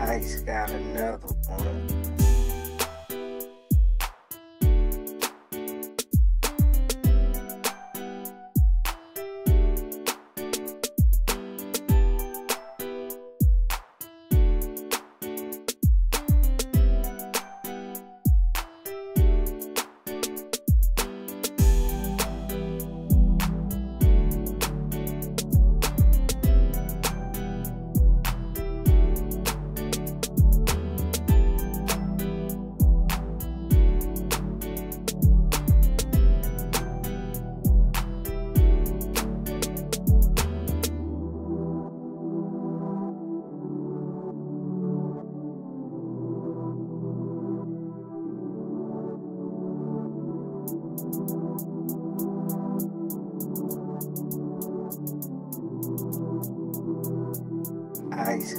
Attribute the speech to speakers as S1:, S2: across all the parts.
S1: Ice got another one.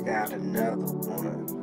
S1: Got another one.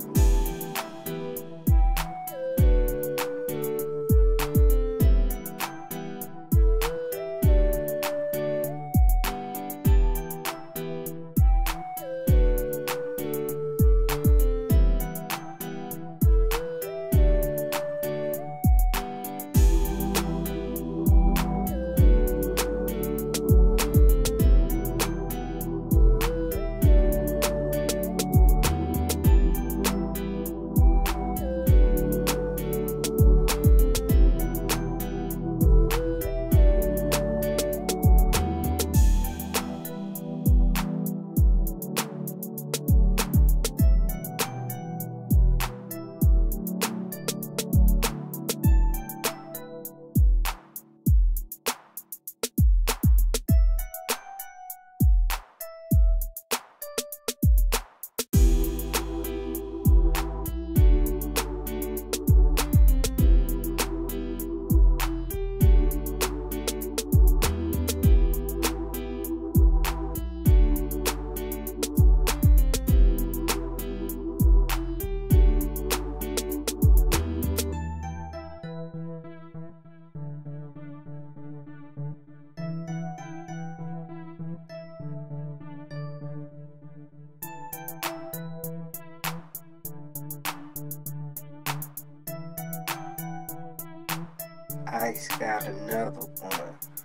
S1: Ice got another one.